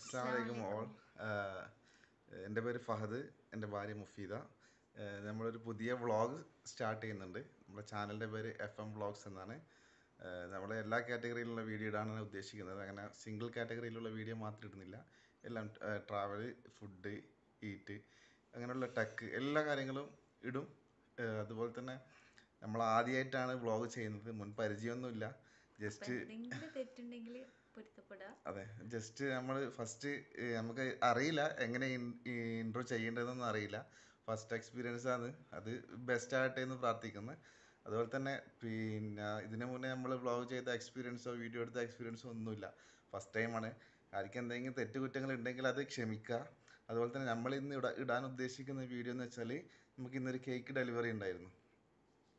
അസ്സാം വലൈക്കും ഓൾ എന്റെ പേര് ഫഹദ് എന്റെ ഭാര്യ മുഫീദ. നമ്മളൊരു പുതിയ വ്ളോഗ് സ്റ്റാർട്ട് ചെയ്യുന്നുണ്ട്. നമ്മുടെ ചാനലിന്റെ പേര് എഫ് എം വ്ളോഗ്സ് എന്നാണ്. നമ്മൾ എല്ലാ കാറ്റഗറിയിലുള്ള വീഡിയോ ഇടാനാണ് ഉദ്ദേശിക്കുന്നത്. അങ്ങനെ സിംഗിൾ കാറ്റഗറിയിലുള്ള വീഡിയോ മാത്രം ഇടുന്നില്ല. എല്ലാം ട്രാവൽ ഫുഡ് ഈറ്റ് അങ്ങനെയുള്ള ടെക്ക് എല്ലാ കാര്യങ്ങളും ഇടും. അതുപോലെ തന്നെ നമ്മൾ ആദ്യമായിട്ടാണ് വ്ളോഗ് ചെയ്യുന്നത്. മുൻ പരിചയമൊന്നുമില്ല. ജസ്റ്റ് തെറ്റുണ്ടെങ്കിൽ അതെ ജസ്റ്റ് നമ്മൾ ഫസ്റ്റ് നമുക്ക് അറിയില്ല എങ്ങനെ ഇൻട്രോ ചെയ്യേണ്ടതെന്നൊന്നും അറിയില്ല. ഫസ്റ്റ് എക്സ്പീരിയൻസ് ആണ്. അത് ബെസ്റ്റ് ആകട്ടെ എന്ന് പ്രാർത്ഥിക്കുന്നു. അതുപോലെ തന്നെ പിന്നെ ഇതിനു മുന്നേ നമ്മൾ വ്ളോഗ് ചെയ്ത എക്സ്പീരിയൻസോ വീഡിയോ എടുത്ത എക്സ്പീരിയൻസോ ഒന്നുമില്ല. ഫസ്റ്റ് ടൈമാണ് ആർക്കും എന്തെങ്കിലും തെറ്റുകുറ്റങ്ങൾ ഉണ്ടെങ്കിൽ അത് ക്ഷമിക്കുക. അതുപോലെ തന്നെ നമ്മൾ ഇന്ന് ഇടാൻ ഉദ്ദേശിക്കുന്ന വീഡിയോ എന്ന് വെച്ചാൽ നമുക്ക് ഇന്നൊരു കേക്ക് ഡെലിവറി ഉണ്ടായിരുന്നു.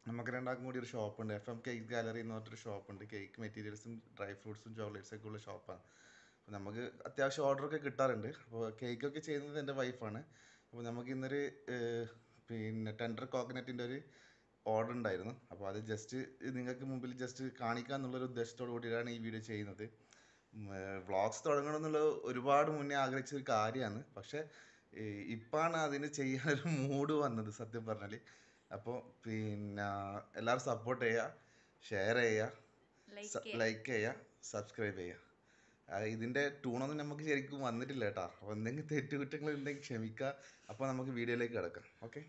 നമുക്ക് രണ്ടാൾക്കും കൂടി ഒരു ഷോപ്പുണ്ട്. എഫ് എം കേക്ക് ഗാലറി എന്ന് പറഞ്ഞൊരു ഷോപ്പുണ്ട്. കേക്ക് മെറ്റീരിയൽസും ഡ്രൈ ഫ്രൂട്ട്സും ചോക്ലേറ്റ്സും ഒക്കെ ഉള്ള ഷോപ്പാണ്. അപ്പോൾ നമുക്ക് അത്യാവശ്യം ഓർഡറൊക്കെ കിട്ടാറുണ്ട്. അപ്പോൾ കേക്കൊക്കെ ചെയ്യുന്നത് എന്റെ വൈഫാണ് അപ്പോൾ നമുക്ക് ഇന്നൊരു പിന്നെ ടെൻഡർ കോക്കനറ്റിന്റെ ഒരു ഓർഡർ ഉണ്ടായിരുന്നു. അപ്പോൾ അത് ജസ്റ്റ് നിങ്ങൾക്ക് മുമ്പിൽ ജസ്റ്റ് കാണിക്കുക എന്നുള്ളൊരു ഉദ്ദേശത്തോടു കൂടിയാണ് ഈ വീഡിയോ ചെയ്യുന്നത്. വ്ളോഗ്സ് തുടങ്ങണം എന്നുള്ള ഒരുപാട് മുന്നേ ആഗ്രഹിച്ച ഒരു കാര്യമാണ്. പക്ഷേ ഇപ്പാണ് അതിന് ചെയ്യാനൊരു മൂഡ് വന്നത് സത്യം പറഞ്ഞാൽ അപ്പോൾ പിന്നെ എല്ലാവരും സപ്പോർട്ട് ചെയ്യുക ഷെയർ ചെയ്യുക ലൈക്ക് ചെയ്യുക സബ്സ്ക്രൈബ് ചെയ്യുക ഇതിന്റെ ട്യൂണൊന്നും നമുക്ക് ശരിക്കും വന്നിട്ടില്ല കേട്ടോ അപ്പോൾ എന്തെങ്കിലും തെറ്റുകുറ്റങ്ങൾ ഉണ്ടെങ്കിൽ ക്ഷമിക്കുക അപ്പോൾ നമുക്ക് വീഡിയോയിലേക്ക് കിടക്കാം. ഓക്കെ